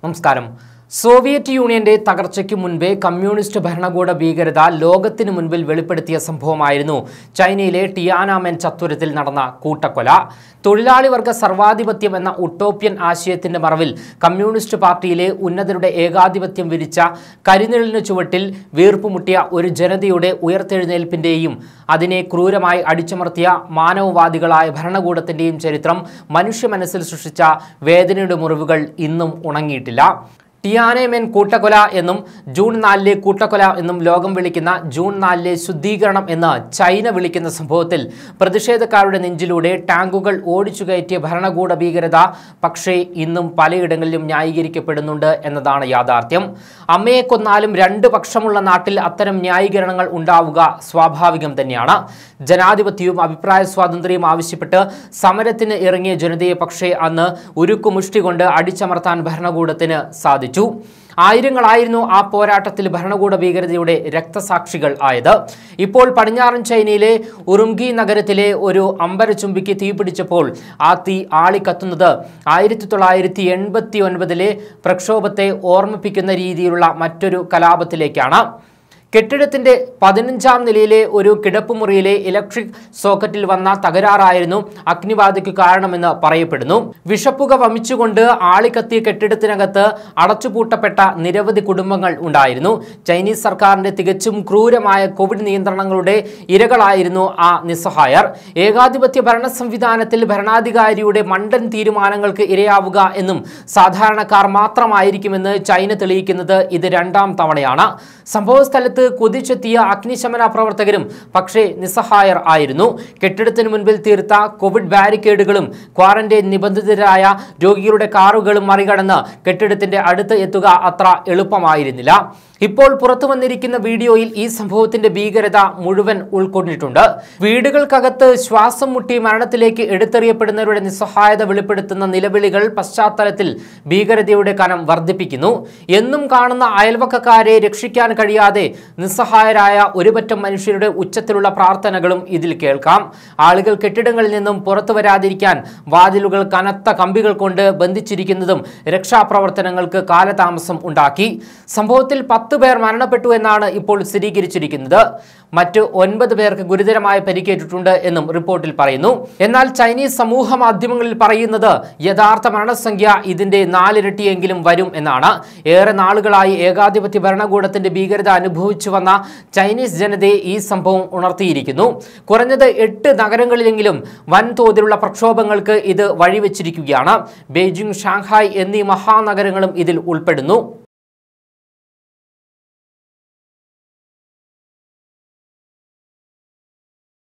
നമസ്കാരം സോവിയറ്റ് യൂണിയന്റെ തകർച്ചയ്ക്ക് മുൻപേ കമ്മ്യൂണിസ്റ്റ് ഭരണകൂട ഭീകരത ലോകത്തിന് മുൻപിൽ വെളിപ്പെടുത്തിയ സംഭവമായിരുന്നു. ചൈനയിലെ ടിയാനാമെൻ ചത്തുരത്തിൽ നടന്ന കൂട്ടക്കൊല. തൊഴിലാളി വർഗ സർവാധിപത്യം എന്ന ഉട്ടോപ്യൻ ആശയത്തിന്റെ മറവിൽ കമ്മ്യൂണിസ്റ്റ് പാർട്ടിയിലെ ഉന്നതരുടെ ഏകാധിപത്യം വിരിച്ച കരിനിഴലിന് ചുവട്ടിൽ വീർപ്പുമുട്ടിയ ഒരു ജനതയുടെ ഉയർത്തെഴുന്നേൽപ്പിന്റെയും അതിനെ ക്രൂരമായി അടിച്ചമർത്തിയ മാനവവാദികളായ ഭരണകൂടത്തിന്റെയും ചരിത്രം മനുഷ്യ മനസ്സിൽ സൃഷ്ടിച്ച വേദനയുടെ മുറിവുകൾ ഇന്നും ഉണങ്ങിയിട്ടില്ല. ടിയാനേമെൻ കൂട്ടക്കൊല എന്നും ജൂൺ നാലിലെ കൂട്ടക്കൊല എന്നും ലോകം വിളിക്കുന്ന ജൂൺ നാലിലെ ശുദ്ധീകരണം എന്ന് ചൈന വിളിക്കുന്ന സംഭവത്തിൽ പ്രതിഷേധക്കാരുടെ നെഞ്ചിലൂടെ ടാങ്കുകൾ ഓടിച്ചു കയറ്റിയ ഭരണകൂട ഭീകരത പക്ഷേ ഇന്നും പലയിടങ്ങളിലും ന്യായീകരിക്കപ്പെടുന്നുണ്ട് എന്നതാണ് യാഥാർത്ഥ്യം. അമ്മയെ കൊന്നാലും രണ്ട് പക്ഷമുള്ള നാട്ടിൽ അത്തരം ന്യായീകരണങ്ങൾ ഉണ്ടാവുക സ്വാഭാവികം തന്നെയാണ്. ജനാധിപത്യവും അഭിപ്രായ സ്വാതന്ത്ര്യവും ആവശ്യപ്പെട്ട് സമരത്തിന് ഇറങ്ങിയ ജനതയെ പക്ഷേ അന്ന് ഉരുക്കുമുഷ്ടി കൊണ്ട് അടിച്ചമർത്താൻ ഭരണകൂടത്തിന് സാധിച്ചു. ആയിരങ്ങളായിരുന്നു ആ പോരാട്ടത്തിൽ ഭരണകൂട ഭീകരതയുടെ രക്തസാക്ഷികൾ ആയത്. ഇപ്പോൾ പടിഞ്ഞാറൻ ചൈനയിലെ ഉറുംഗി നഗരത്തിലെ ഒരു അമ്പരചുംബിക്ക് തീപിടിച്ചപ്പോൾ ആ തീ ആളിക്കത്തുന്നത് ആയിരത്തി തൊള്ളായിരത്തി എൺപത്തി ഒൻപതിലെ പ്രക്ഷോഭത്തെ ഓർമ്മിപ്പിക്കുന്ന രീതിയിലുള്ള മറ്റൊരു കലാപത്തിലേക്കാണ്. കെട്ടിടത്തിന്റെ പതിനഞ്ചാം നിലയിലെ ഒരു കിടപ്പുമുറിയിലെ ഇലക്ട്രിക് സോക്കറ്റിൽ വന്ന തകരാറായിരുന്നു അഗ്നിബാധയ്ക്ക് കാരണമെന്ന് പറയപ്പെടുന്നു. വിഷപ്പുക വമിച്ചുകൊണ്ട് ആളിക്കത്തിയ കെട്ടിടത്തിനകത്ത് അടച്ചുപൂട്ടപ്പെട്ട നിരവധി കുടുംബങ്ങൾ ഉണ്ടായിരുന്നു. ചൈനീസ് സർക്കാരിന്റെ തികച്ചും ക്രൂരമായ കോവിഡ് നിയന്ത്രണങ്ങളുടെ ഇരകളായിരുന്നു ആ നിസ്സഹായർ. ഏകാധിപത്യ ഭരണ സംവിധാനത്തിൽ ഭരണാധികാരിയുടെ മണ്ടൻ തീരുമാനങ്ങൾക്ക് ഇരയാവുക എന്നും സാധാരണക്കാർ മാത്രമായിരിക്കുമെന്ന് ചൈന തെളിയിക്കുന്നത് ഇത് രണ്ടാം തവണയാണ്. സംഭവസ്ഥലത്ത് കുതിച്ചെത്തിയ അഗ്നിശമന പ്രവർത്തകരും പക്ഷേ നിസ്സഹായർ ആയിരുന്നു. കെട്ടിടത്തിന് മുൻപിൽ തീർത്ത കോവിഡ് ബാരിക്കേഡുകളും ക്വാറന്റൈൻ നിബന്ധിതരായ രോഗികളുടെ കാറുകളും മറികടന്ന് കെട്ടിടത്തിന്റെ അടുത്ത് എത്തുക അത്ര എളുപ്പമായിരുന്നില്ല. ഇപ്പോൾ പുറത്തു വന്നിരിക്കുന്ന വീഡിയോയിൽ ഈ സംഭവത്തിന്റെ ഭീകരത മുഴുവൻ ഉൾക്കൊണ്ടിട്ടുണ്ട്. വീടുകൾക്കകത്ത് ശ്വാസം മുട്ടി മരണത്തിലേക്ക് എടുത്തെറിയപ്പെടുന്നവരുടെ നിസ്സഹായത വെളിപ്പെടുത്തുന്ന നിലവിളികൾ പശ്ചാത്തലത്തിൽ ഭീകരതയുടെ കനം വർദ്ധിപ്പിക്കുന്നു. എന്നും കാണുന്ന അയൽവക്കക്കാരെ രക്ഷിക്കാൻ കഴിയാതെ നിസ്സഹായരായ ഒരുപറ്റം മനുഷ്യരുടെ ഉച്ചത്തിലുള്ള പ്രാർത്ഥനകളും ഇതിൽ കേൾക്കാം. ആളുകൾ കെട്ടിടങ്ങളിൽ നിന്നും പുറത്തു വരാതിരിക്കാൻ വാതിലുകൾ കനത്ത കമ്പികൾ കൊണ്ട് ബന്ധിച്ചിരിക്കുന്നതും രക്ഷാപ്രവർത്തനങ്ങൾക്ക് കാലതാമസം ഉണ്ടാക്കി. സംഭവത്തിൽ പത്ത് പേർ മരണപ്പെട്ടു എന്നാണ് ഇപ്പോൾ സ്ഥിരീകരിച്ചിരിക്കുന്നത്. മറ്റ് ഒൻപത് പേർക്ക് ഗുരുതരമായ പരിക്കേറ്റിട്ടുണ്ട് എന്നും റിപ്പോർട്ടിൽ പറയുന്നു. എന്നാൽ ചൈനീസ് സമൂഹ മാധ്യമങ്ങളിൽ പറയുന്നത് യഥാർത്ഥ മരണസംഖ്യ ഇതിന്റെ നാലിരട്ടിയെങ്കിലും വരും എന്നാണ്. ഏറെ നാളുകളായി ഏകാധിപത്യ ഭരണകൂടത്തിന്റെ ഭീകരത അനുഭവിച്ചു വന്ന ചൈനീസ് ജനതയെ ഈ സംഭവം ഉണർത്തിയിരിക്കുന്നു. കുറഞ്ഞത് എട്ട് നഗരങ്ങളിലെങ്കിലും വൻതോതിലുള്ള പ്രക്ഷോഭങ്ങൾക്ക് ഇത് വഴിവെച്ചിരിക്കുകയാണ്. ബെയ്ജിംഗ് ഷാങ്ഹായ് എന്നീ മഹാനഗരങ്ങളും ഇതിൽ ഉൾപ്പെടുന്നു.